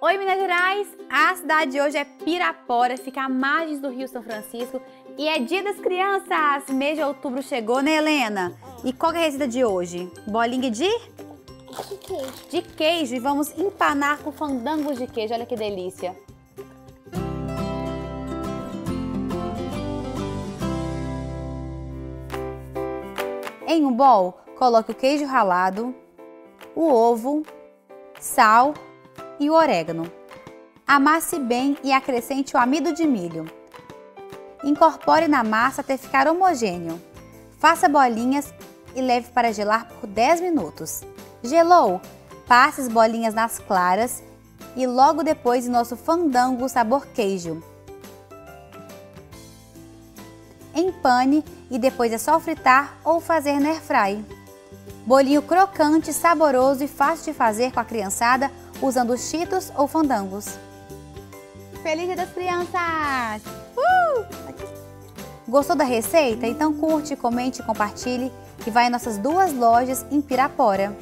Oi Minas Gerais! A cidade de hoje é Pirapora, fica à margem do Rio São Francisco e é dia das crianças! Mês de outubro chegou, né Helena? E qual é a receita de hoje? Bolinha de? De queijo. De queijo e vamos empanar com fandangos de queijo, olha que delícia! Em um bol, coloque o queijo ralado, o ovo, sal e o orégano. Amasse bem e acrescente o amido de milho. Incorpore na massa até ficar homogêneo. Faça bolinhas e leve para gelar por 10 minutos. Gelou? Passe as bolinhas nas claras e logo depois em nosso fandango sabor queijo. Empane e depois é só fritar ou fazer no airfry. Bolinho crocante, saboroso e fácil de fazer com a criançada usando cheetos ou fandangos. Feliz Dia das Crianças! Uh! Gostou da receita? Então curte, comente e compartilhe que vai em nossas duas lojas em Pirapora.